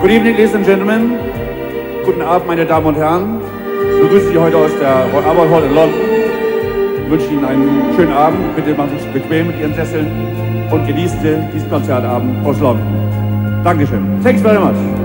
Good evening, ladies and gentlemen. Guten Abend, meine Damen und Herren. Ich begrüße Sie heute aus der Albert Hall in London. Ich wünsche Ihnen einen schönen Abend. Bitte machen Sie sich bequem mit Ihren Sesseln und genießen Sie diesen Konzertabend aus London. Dankeschön. Thanks very much.